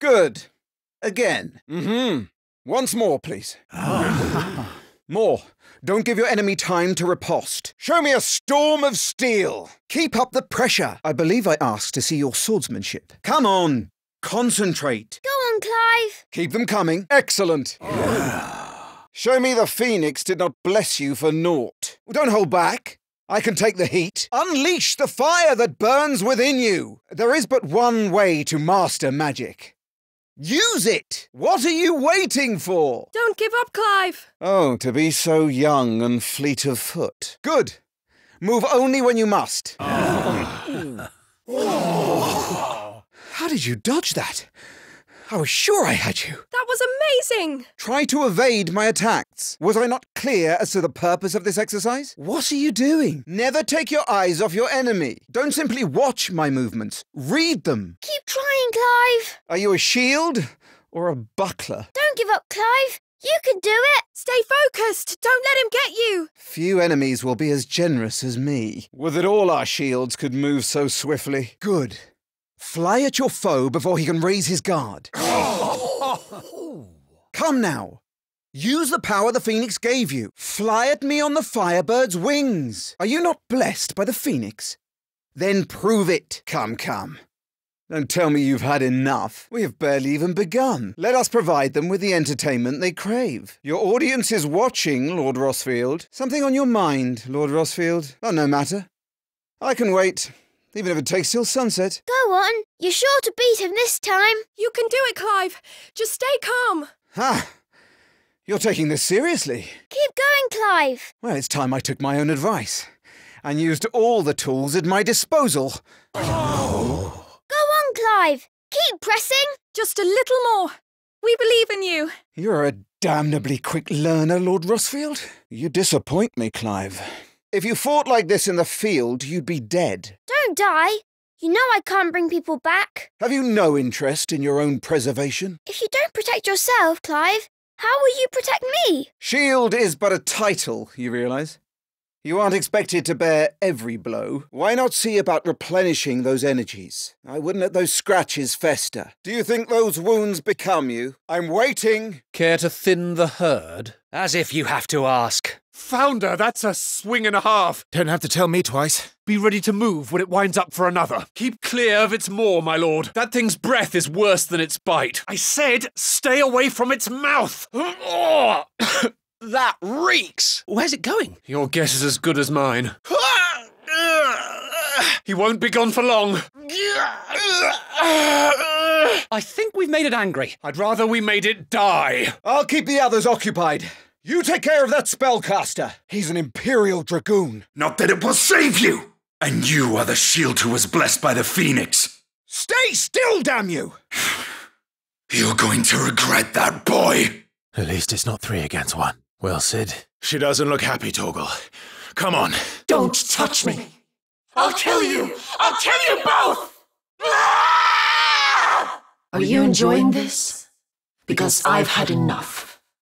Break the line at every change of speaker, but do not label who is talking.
Good. Again.
Mm-hmm. Once more, please. more. Don't give your enemy time to riposte. Show me a storm of steel. Keep up the pressure. I believe I asked to see your swordsmanship. Come on. Concentrate.
Go on, Clive.
Keep them coming. Excellent. Show me the phoenix did not bless you for naught. Don't hold back. I can take the heat. Unleash the fire that burns within you. There is but one way to master magic. Use it! What are you waiting for?
Don't give up, Clive!
Oh, to be so young and fleet of foot. Good. Move only when you must. How did you dodge that? I was sure I had you.
That was amazing!
Try to evade my attacks. Was I not clear as to the purpose of this exercise? What are you doing? Never take your eyes off your enemy. Don't simply watch my movements. Read them.
Keep trying, Clive.
Are you a shield or a buckler?
Don't give up, Clive. You can do it.
Stay focused. Don't let him get you.
Few enemies will be as generous as me. Would that all our shields could move so swiftly. Good. Fly at your foe before he can raise his guard. Come now. Use the power the phoenix gave you. Fly at me on the firebird's wings. Are you not blessed by the phoenix? Then prove it. Come, come. Don't tell me you've had enough. We have barely even begun. Let us provide them with the entertainment they crave. Your audience is watching, Lord Rosfield. Something on your mind, Lord Rosfield? Oh, no matter. I can wait, even if it takes till sunset.
Go on. You're sure to beat him this time.
You can do it, Clive. Just stay calm.
Ah, you're taking this seriously.
Keep going, Clive.
Well, it's time I took my own advice and used all the tools at my disposal.
Go on, Clive. Keep pressing.
Just a little more. We believe in you.
You're a damnably quick learner, Lord Rosfield. You disappoint me, Clive. If you fought like this in the field, you'd be dead.
Don't die. You know I can't bring people back.
Have you no interest in your own preservation?
If you don't protect yourself, Clive, how will you protect me?
Shield is but a title, you realise? You aren't expected to bear every blow. Why not see about replenishing those energies? I wouldn't let those scratches fester. Do you think those wounds become you? I'm waiting.
Care to thin the herd?
As if you have to ask.
Founder, that's a swing and a half.
Don't have to tell me twice.
Be ready to move when it winds up for another. Keep clear of its maw, my lord. That thing's breath is worse than its bite. I said, stay away from its mouth.
that reeks. Where's it going?
Your guess is as good as mine. he won't be gone for long.
I think we've made it angry.
I'd rather we made it die.
I'll keep the others occupied. You take care of that spellcaster. He's an Imperial Dragoon.
Not that it will save you! And you are the shield who was blessed by the Phoenix.
Stay still, damn you!
You're going to regret that, boy.
At least it's not three against one. Well, Cid.
She doesn't look happy, Torgal. Come on.
Don't touch me. I'll kill you. I'll kill you both! Ah! Are you enjoying this? Because I've had enough.